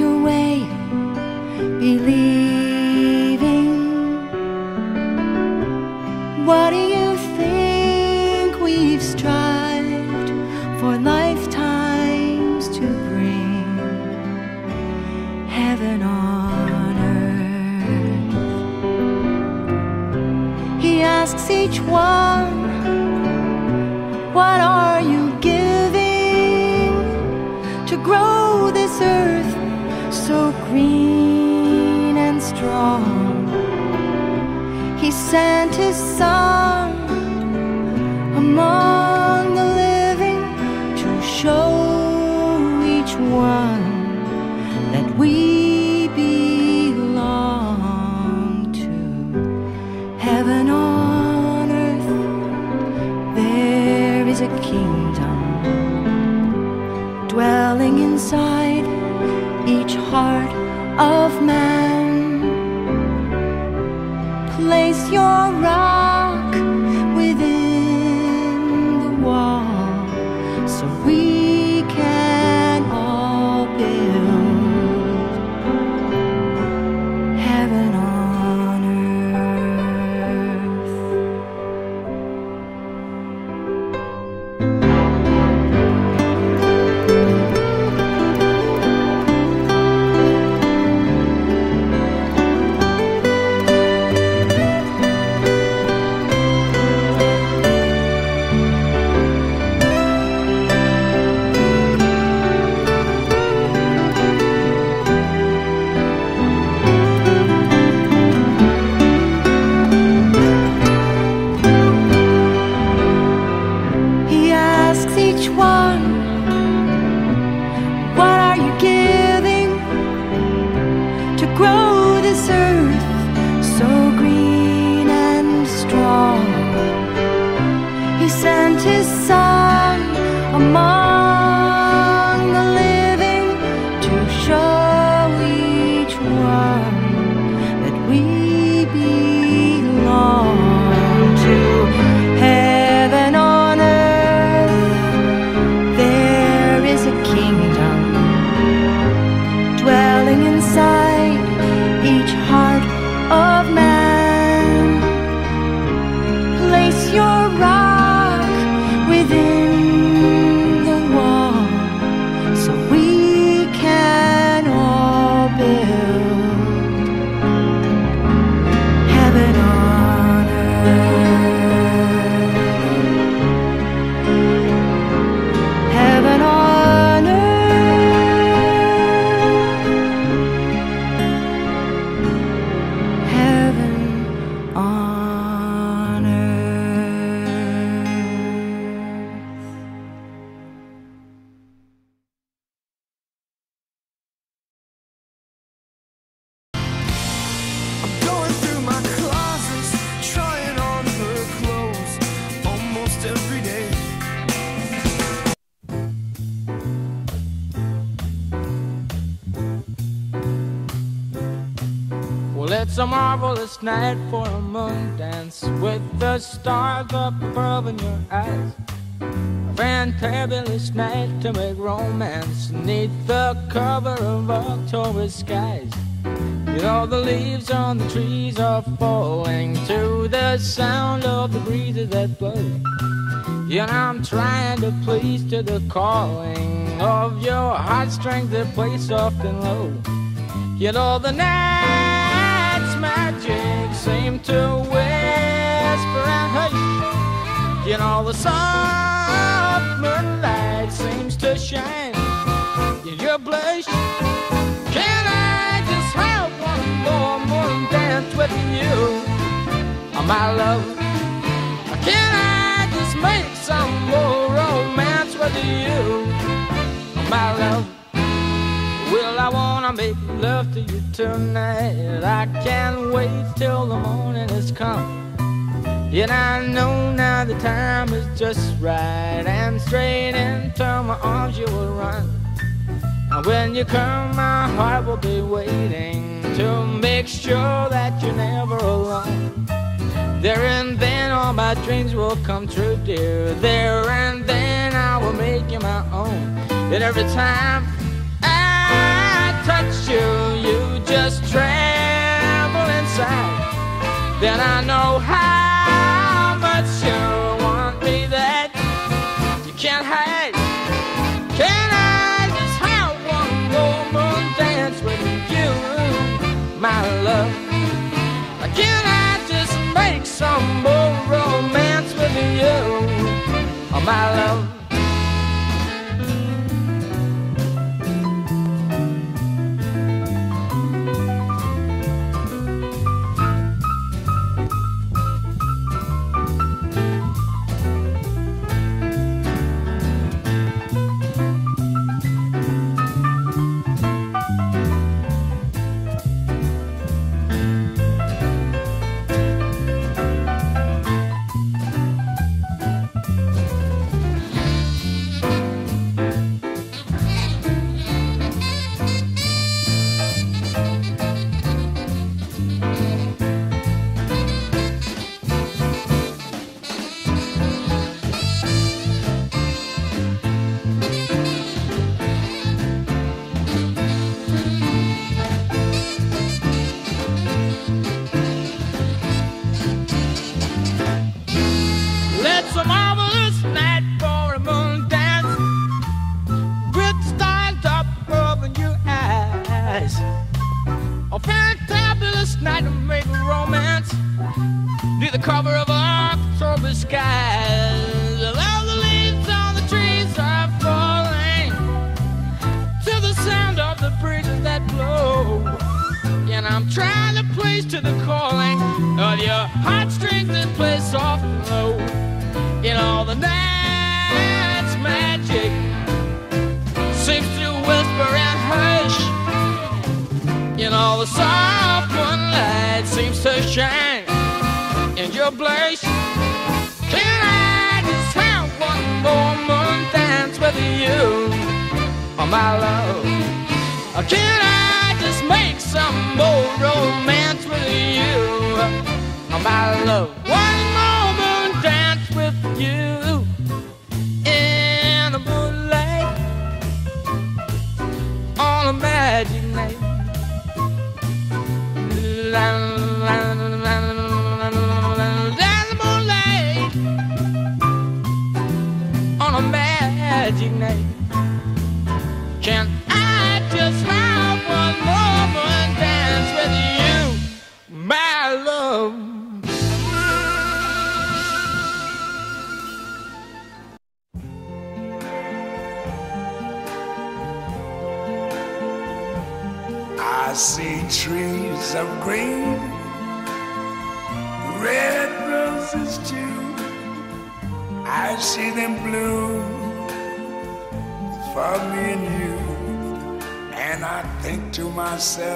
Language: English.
your way, believing. What do you think we've strived for lifetimes to bring? Heaven on earth. He asks each one, What He sent his son among the living to show each one that we belong to heaven on earth. There is a kingdom dwelling inside each heart of man. It's a marvelous night for a moon dance with the stars above in your eyes. A fantabulous night to make romance neath the cover of October skies. You know, the leaves on the trees are falling to the sound of the breezes that blow. You know, I'm trying to please to the calling of your heartstrings that play soft and low. You know the night's magic seemed to whisper and hush. You know the soft moonlight seems to shine in your blush. Can I just have one more morning dance with you, oh, my love? Well, I wanna make love to you tonight. I can't wait till the morning has come. Yet I know now the time is just right, and straight into my arms you will run. And when you come, my heart will be waiting to make sure that you're never alone. There and then all my dreams will come true, dear. There and then I will make you my own. And every time you, you just tremble inside. Then I know how much you want me that you can't hide. Can I just have one more dance with you, my love? Can I just make some more romance with you, oh, my love? Near the cover of October skies. All the leaves on the trees are falling to the sound of the breezes that blow. And I'm trying to place to the calling of your heartstrings that play soft and low. In all the night's magic seems to whisper and hush. In all the soft moonlight seems to shine your. Can I just have one more moon dance with you, oh my love? Can I just make some more romance with you, oh my love? Can I just have one moment dance with you, my love? I see trees of green, red roses too. I see them bloom for me and you. And I think to myself,